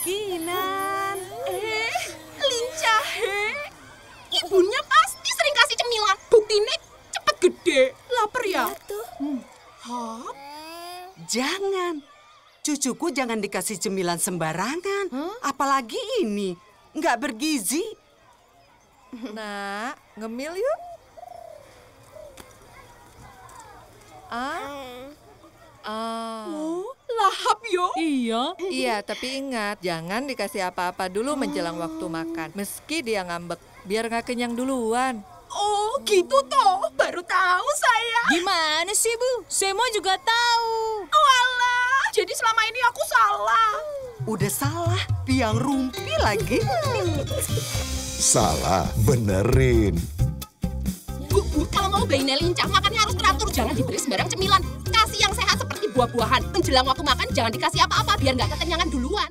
Kinan. Eh, lincah he. Ibunya pasti sering kasih cemilan. Buktinya cepet gede. Laper ya? Hmm. Hap? Jangan. Cucuku jangan dikasih cemilan sembarangan. Apalagi ini. Nggak bergizi. Nak, ngemil yuk. Ah. Oh, yo. Iya. Iya, tapi ingat, jangan dikasih apa-apa dulu menjelang waktu makan. Meski dia ngambek, biar nggak kenyang duluan. Oh, gitu toh. Baru tahu saya. Gimana sih, Bu? Semo juga tahu. Walah, jadi selama ini aku salah. Udah salah. Biang rumpi lagi. Salah, benerin. Bu, bu, kalau mau bayinya lincah, makannya harus teratur. Jangan diberi sembarang cemilan. Buah-buahan. Menjelang waktu makan, jangan dikasih apa-apa biar nggak kekenyangan duluan.